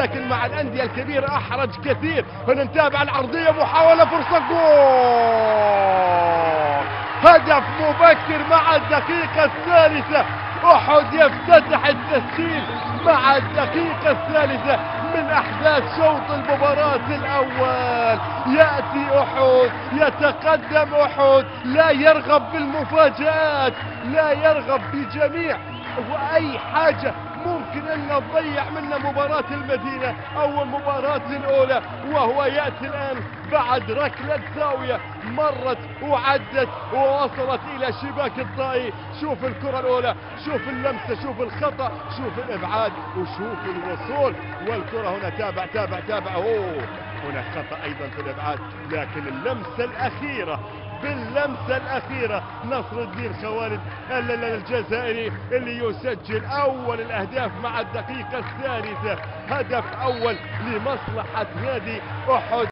لكن مع الأندية الكبيرة أحرج كثير. هنا نتابع العرضية محاولة فرصة جول! هدف مبكر مع الدقيقة الثالثة. أحد يفتتح التسجيل مع الدقيقة الثالثة من أحداث شوط المباراة الأول. يأتي أحد يتقدم أحد. لا يرغب بالمفاجآت لا يرغب بجميع. وأي حاجة ممكن أن نضيع منا مباراة المدينة أو المباراة الأولى وهو يأتي الآن بعد ركلة زاوية مرت وعدت ووصلت إلى شباك الطائي شوف الكرة الأولى شوف اللمسة شوف الخطأ شوف الإبعاد وشوف الوصول. والكرة هنا تابع تابع تابع. أوه هنا خطأ أيضا في الإبعاد لكن اللمسة الأخيرة باللمسة الأخيرة. نصر الدين خوالد الجزائري اللي يسجل أول الأهداف مع الدقيقة الثالثة. هدف أول لمصلحة نادي أحد